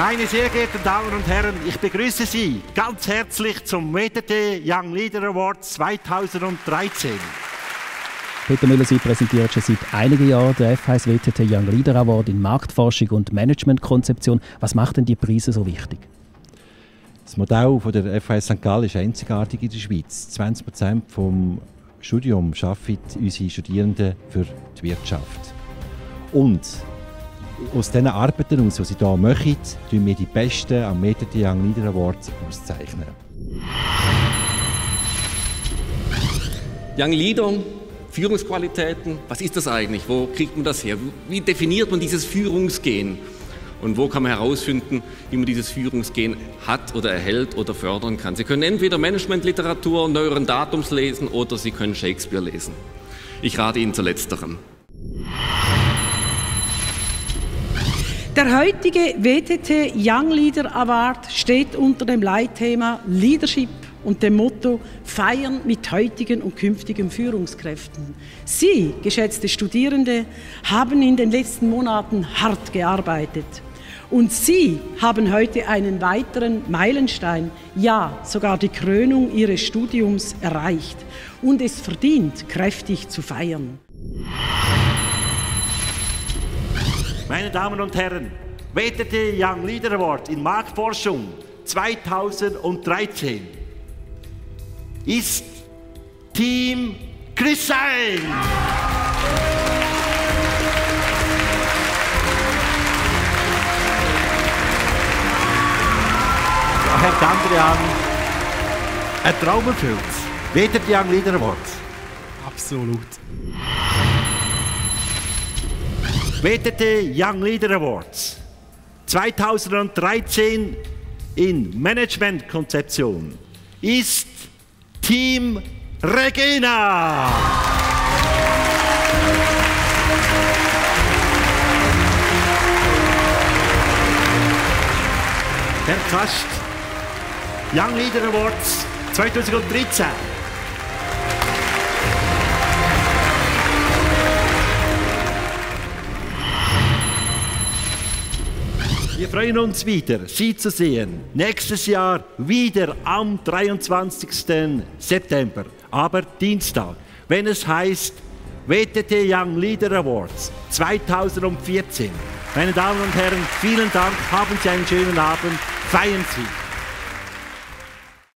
Meine sehr geehrten Damen und Herren, ich begrüße Sie ganz herzlich zum WTT Young Leader Award 2013. Peter Müller, Sie präsentieren schon seit einigen Jahren den FHS WTT Young Leader Award in Marktforschung und Managementkonzeption. Was macht denn die Preise so wichtig? Das Modell von der FHS St. Gallen ist einzigartig in der Schweiz. 20 Prozent vom Studium arbeiten unsere Studierenden für die Wirtschaft. Und aus diesen Arbeiten, die sie hier machen, tun wir die Besten am Meta Young Leader Awards auszeichnen. Young Leader, Führungsqualitäten, was ist das eigentlich? Wo kriegt man das her? Wie definiert man dieses Führungsgehen? Und wo kann man herausfinden, wie man dieses Führungsgehen hat oder erhält oder fördern kann? Sie können entweder Managementliteratur neueren Datums lesen oder Sie können Shakespeare lesen. Ich rate Ihnen zu letzterem. Der heutige WTT Young Leader Award steht unter dem Leitthema Leadership und dem Motto Feiern mit heutigen und künftigen Führungskräften. Sie, geschätzte Studierende, haben in den letzten Monaten hart gearbeitet. Und Sie haben heute einen weiteren Meilenstein, ja sogar die Krönung Ihres Studiums erreicht und es verdient, kräftig zu feiern. Meine Damen und Herren, WTT Young Leader Award in Marktforschung 2013 ist Team Christine. Herr Gandrian, ein Traum erfüllt. WTT Young Leader Award. Absolut. WTT Young Leader Awards 2013 in Managementkonzeption ist Team Regina. Der Gast Young Leader Awards 2013. freuen uns wieder, Sie zu sehen. Nächstes Jahr wieder am 23. September, aber Dienstag, wenn es heißt WTT Young Leader Awards 2014. Meine Damen und Herren, vielen Dank, haben Sie einen schönen Abend, feiern Sie.